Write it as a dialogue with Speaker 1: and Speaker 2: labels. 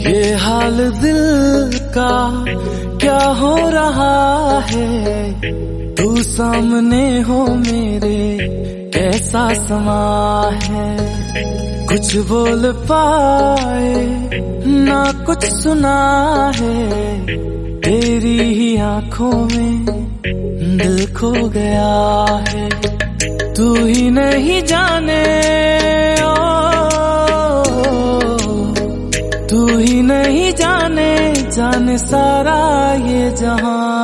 Speaker 1: ये हाल दिल का क्या हो रहा है? तू सामने हो मेरे, कैसा समा है? कुछ बोल पाए, ना कुछ सुना है। तेरी ही आँखों में दिल खो गया है। तू ही नहीं जाने तू ही नहीं जाने जाने सारा ये जहाँ